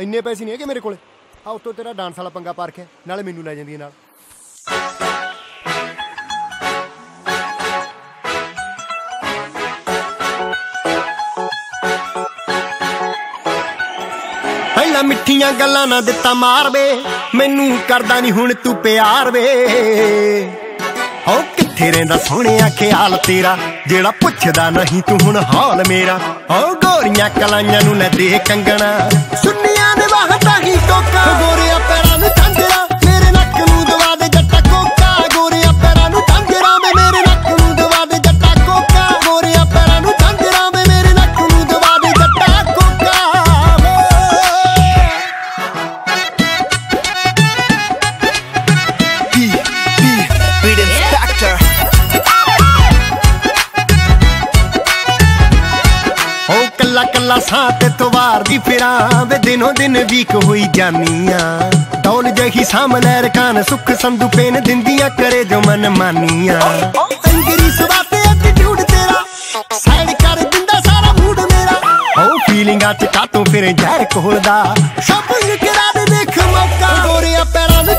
ਇੰਨੇ ਪੈਸੇ ਨਹੀਂ ਹੈਗੇ ਮੇਰੇ ਕੋਲੇ। ਆ ਉੱਤੋਂ ਤੇਰਾ ਡਾਂਸ ਵਾਲਾ ਪੰਗਾ ਪਾਰਕ ਹੈ ਨਾਲੇ ਮੈਨੂੰ ਲੈ ਜਾਂਦੀ ਹੈ ਨਾਲ। ਪਹਿਲਾਂ ਮਿੱਠੀਆਂ ਗੱਲਾਂ ਨਾ ਦਿੱਤਾ ਮਾਰ ਵੇ, ਮੈਨੂੰ ਕਰਦਾ ਨਹੀਂ ਹੁਣ ਤੂੰ ਪਿਆਰ ਵੇ। ਓ ਕਿੱਥੇ ਰਹਿੰਦਾ ਸੋਹਣਿਆ ਖਿਆਲ ਤੇਰਾ, ਜਿਹੜਾ ਪੁੱਛਦਾ ਨਹੀਂ ਤੂੰ ਹੁਣ ਹਾਲ ਮੇਰਾ। ਓ ਗੋਰੀਆਂ ਕਲਾਈਆਂ ਨੂੰ ਲੈ ਦੇ ਕੰਗਣਾ। ragi toca. Agora é a ਕੱਲਾ ਕੱਲਾ ਸਾਹ ਤੇ ਤਵਾਰ ਦੀ ਫਿਰਾਂ ਵੇ ਦਿਨੋ ਦਿਨ ਵੀਕ ਹੋਈ ਜਾਨੀਆਂ। ਡੌਲ ਜਹੀ ਸਾਹਮਣੇ ਰਕਾਨ, ਸੁੱਖ ਸੰਧੂ ਪੇਨ ਦਿੰਦੀਆਂ ਕਰੇ ਜੋ ਮਨ ਮਾਨੀਆਂ। ਅੰਗਰੀ ਸਵਾ ਤੇ ਐਟੀਟਿਊਡ ਤੇਰਾ, ਸਾਈਡ ਕਰ ਦਿੰਦਾ ਸਾਰਾ ਮੂਡ ਮੇਰਾ। ਓ ਫੀਲਿੰਗਾਂ ਚ ਕਾਤੋਂ ਫਿਰ ਜ਼ਹਿਰ ਕੋਲਦਾ ਸ਼ਾਪਿੰਗ ਕਰਾ ਦੇ ਦੇਖ ਮੌਕਾ। ਗੋਰੀਆਂ ਪੈਰਾਂ ਨੂੰ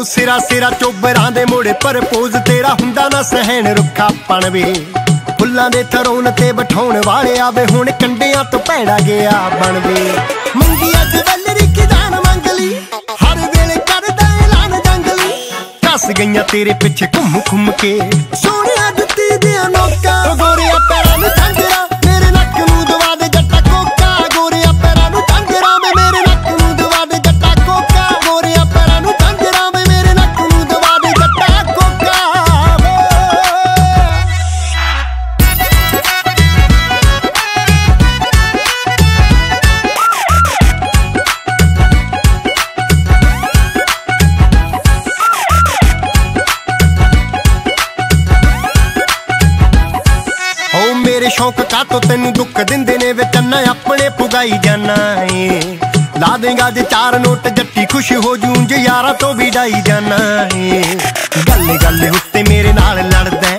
ਓ ਸਿਰਾ ਸਿਰਾ ਚੋਬਰਾਂ ਦੇ ਮੋੜੇ ਪਰਪੋਜ਼ ਤੇਰਾ ਹੁੰਦਾ ਨਾ ਸਹਿਣ ਰੁੱਖਾ ਪਣਵੇ ਫੁੱਲਾਂ ਦੇ ਥਰੋਨ ਤੇ ਬਿਠਾਉਣ ਵਾਲੇ ਆਵੇ, ਹੁਣ ਕੰਡਿਆਂ ਤੋਂ ਭੈੜਾ ਗਿਆ ਬਣਵੇ ਮੰਗੀ ਅੱਜ ਵੈਲਰੀ ਕੀ ਜਾਨ ਮੰਗ ਲਈ, ਹਰ ਵੇਲੇ ਕਰਦਾ ਐਲਾਨ ਜੰਗਲੀ ਕੱਸ ਗਈਆਂ ਤੇਰੇ ਪਿੱਛੇ ਘੁੰਮ ਘੁੰਮ ਕੇ, ਸੋਹਣਿਆ ਦਿੱਤੀ ਦੀਆਂ ਨੋਕਾਂ ਓ ਮੇਰੇ ਸ਼ੌਕ ਕਾਤੋਂ ਤੈਨੂੰ ਦੁੱਖ ਦਿੰਦੇ ਨੇ ਵੇ ਕੰਨਾ ਆਪਣੇ ਪੁਗਾਈ ਜਾਣਾ ਏ। ਲਾ ਦੇਗਾ ਜੇ ਚਾਰ ਨੋਟ, ਜੱਟੀ ਖੁਸ਼ ਹੋ ਜੂੰ ਜੇ ਯਾਰਾਂ ਤੋਂ ਵੀ ਡਾਈ ਜਾਣਾ ਏ। ਗੱਲ ਗੱਲੇ ਉੱਤੇ ਮੇਰੇ ਨਾਲ ਲੜਦਾ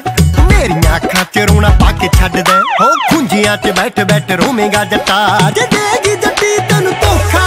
ਮੇਰੀਆਂ ਅੱਖਾਂ ਚ ਰੋਣਾ ਪਾ ਕੇ ਛੱਡਦਾ ਹੈ। ਓ ਖੁੰਝੀਆਂ ਚ ਬੈਠ ਬੈਠ ਰੋਵੇਂਗਾ ਜੱਟਾ। ਜੇ ਦੇਗੀ ਜੱਟੀ, ਤੈਨੂੰ ਧੋਖਾ